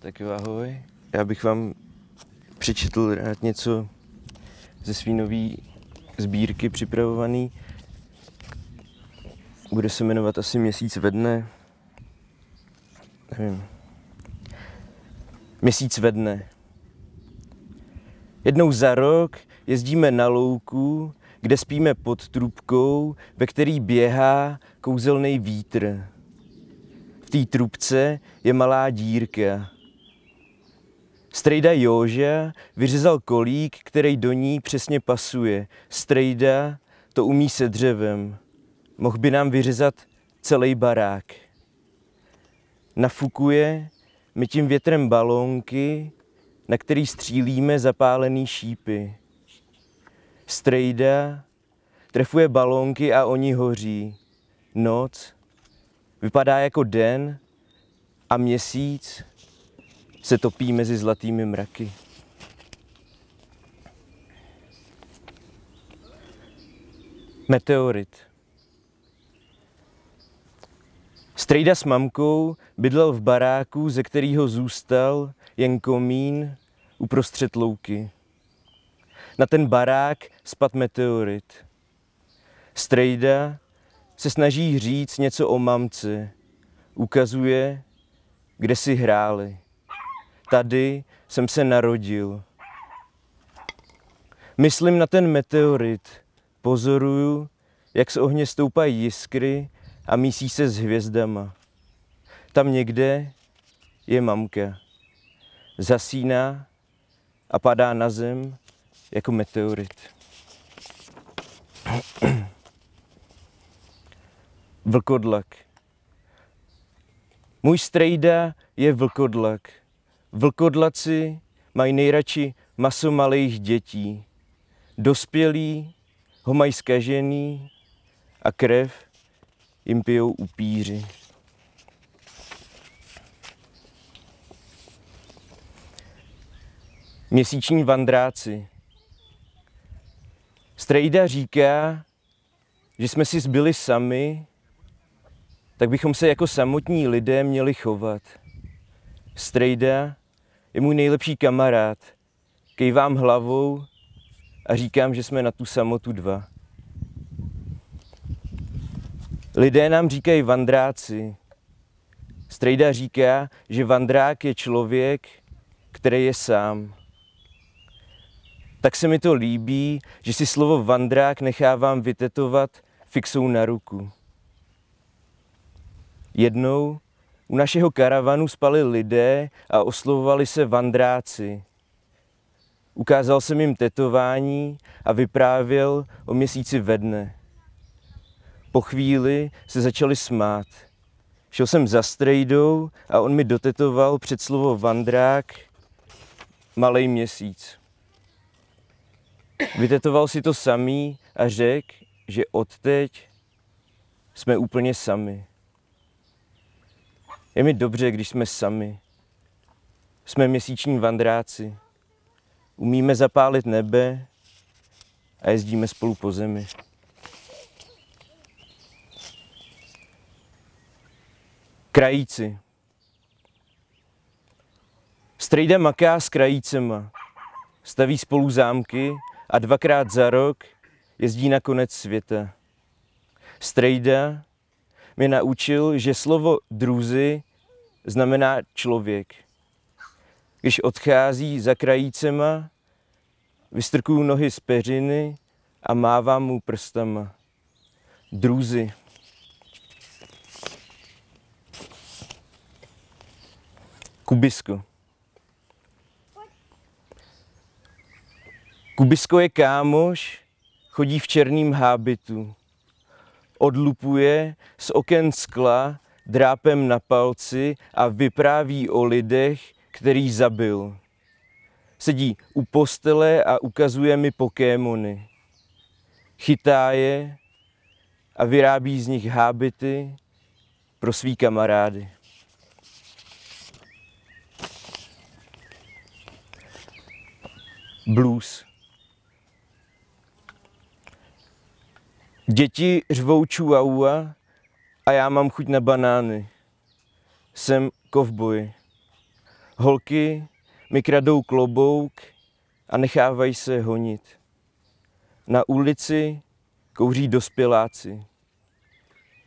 Tak jo, ahoj. Já bych vám přečetl rád něco ze svý nový sbírky připravovaný. Bude se jmenovat asi Měsíc ve dne. Nevím. Měsíc ve dne. Jednou za rok jezdíme na louku, kde spíme pod trubkou, ve který běhá kouzelný vítr. V té trubce je malá dírka. Strejda Joža vyřezal kolík, který do ní přesně pasuje. Strejda to umí se dřevem. Mohl by nám vyřezat celý barák. Nafukuje my tím větrem balónky, na který střílíme zapálený šípy. Strejda trefuje balónky a oni hoří. Noc vypadá jako den a měsíc se topí mezi zlatými mraky. Meteorit. Strejda s mamkou bydlel v baráku, ze kterého zůstal jen komín uprostřed louky. Na ten barák spad meteorit. Strejda se snaží říct něco o mamce. Ukazuje, kde si hráli. Tady jsem se narodil. Myslím na ten meteorit. Pozoruju, jak z ohně stoupají jiskry a mísí se s hvězdama. Tam někde je mamka. Zasíná a padá na zem jako meteorit. Vlkodlak. Můj strejda je vlkodlak. Vlkodlaci mají nejradši maso malých dětí. Dospělí ho mají zkažený a krev jim pijou upíři. Měsíční vandráci. Strejda říká, že jsme si zbyli sami, tak bychom se jako samotní lidé měli chovat. Strejda je můj nejlepší kamarád. Kejvám hlavou a říkám, že jsme na tu samotu dva. Lidé nám říkají vandráci. Strejda říká, že vandrák je člověk, který je sám. Tak se mi to líbí, že si slovo vandrák nechávám vytetovat fixou na ruku. Jednou u našeho karavanu spali lidé a oslovovali se vandráci. Ukázal jsem jim tetování a vyprávěl o měsíci ve dne. Po chvíli se začali smát. Šel jsem za strejdou a on mi dotetoval před slovo vandrák malý měsíc. Vytetoval si to samý a řekl, že odteď jsme úplně sami. Je mi dobře, když jsme sami. Jsme měsíční vandráci. Umíme zapálit nebe a jezdíme spolu po zemi. Krajíci. Strejda maká s krajícema. Staví spolu zámky a dvakrát za rok jezdí na konec světa. Strejda mě naučil, že slovo druzy znamená člověk. Když odchází za krajícema, vystrkuju nohy z peřiny a mávám mu prstama. Druzy. Kubisko. Kubisko je kámoš, chodí v černým hábitu. Odlupuje z oken skla drápem na palci a vypráví o lidech, který zabil. Sedí u postele a ukazuje mi pokémony. Chytá je a vyrábí z nich hábity pro svý kamarády. Blues. Děti řvou čuaua a já mám chuť na banány. Jsem kovboj. Holky mi kradou klobouk a nechávají se honit. Na ulici kouří dospěláci.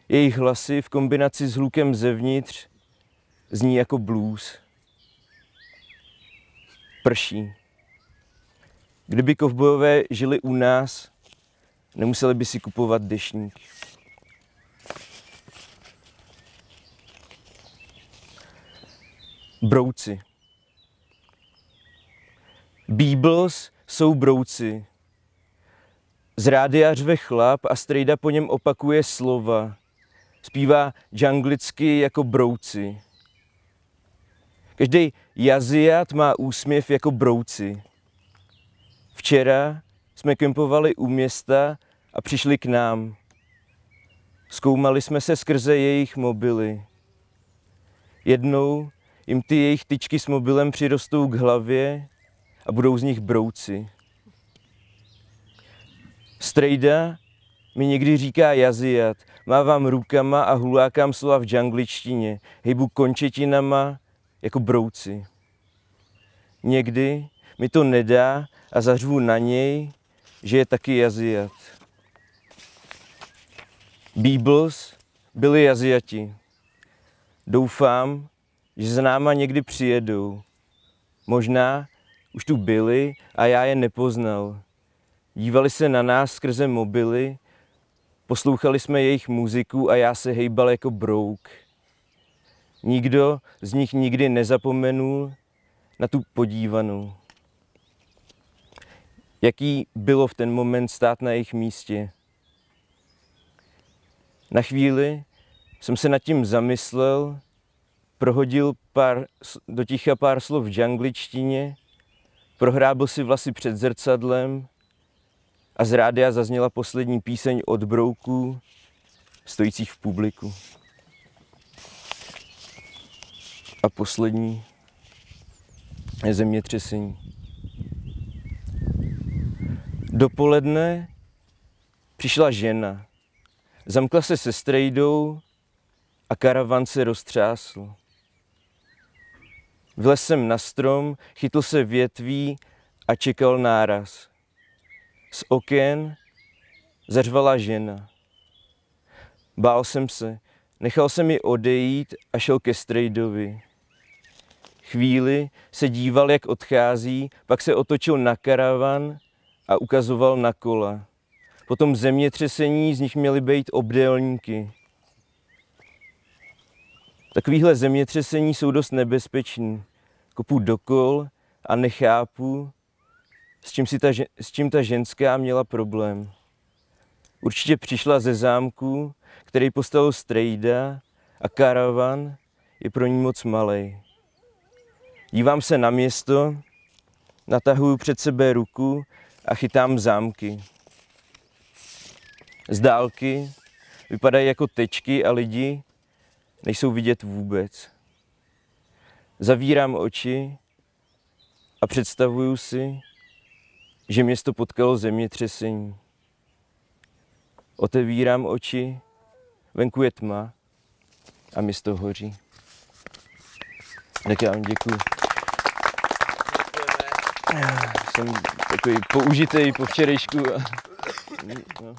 Jejich hlasy v kombinaci s hlukem zevnitř zní jako blues. Prší. Kdyby kovbojové žili u nás, nemuseli by si kupovat dešník. Brouci. Beebles jsou brouci. Z rádia řve chlap a strejda po něm opakuje slova. Zpívá džanglicky jako brouci. Každý jaziat má úsměv jako brouci. Včera jsme kempovali u města a přišli k nám. Zkoumali jsme se skrze jejich mobily. Jednou jim ty jejich tyčky s mobilem přirostou k hlavě a budou z nich brouci. Strejda mi někdy říká jaziat, mávám rukama a hulákám slova v džangličtině, hejbu končetinama jako brouci. Někdy mi to nedá a zařvu na něj, že je taky jaziat. Beebles byli jaziati. Doufám, že za náma někdy přijedou. Možná už tu byli a já je nepoznal. Dívali se na nás skrze mobily, poslouchali jsme jejich muziku a já se hejbal jako brouk. Nikdo z nich nikdy nezapomenul na tu podívanou. Jaký bylo v ten moment stát na jejich místě? Na chvíli jsem se nad tím zamyslel, prohodil pár, do ticha pár slov v džangličtině, prohrábil si vlasy před zrcadlem a z rádia zazněla poslední píseň od brouků, stojících v publiku. A poslední je zemětřesení. Dopoledne přišla žena. Zamkla se se strejdou a karavan se roztřásl. Vlez jsem na strom, chytl se větví a čekal náraz. Z oken zařvala žena. Bál jsem se, nechal jsem ji odejít a šel ke strejdovi. Chvíli se díval, jak odchází, pak se otočil na karavan a ukazoval na kola. Potom zemětřesení, z nich měly být obdélníky. Takovýhle zemětřesení jsou dost nebezpečný. Kopu do kol a nechápu, s čím, si ta, s čím ta ženská měla problém. Určitě přišla ze zámku, který postavil strejda a karavan je pro ní moc malý. Dívám se na město, natahuju před sebe ruku a chytám zámky. Z dálky vypadají jako tečky a lidi nejsou vidět vůbec. Zavírám oči a představuju si, že město potkalo zemětřesení. Otevírám oči, venku je tma a město hoří. Tak já vám děkuji. Jsem takový použitý po včerejšku. No.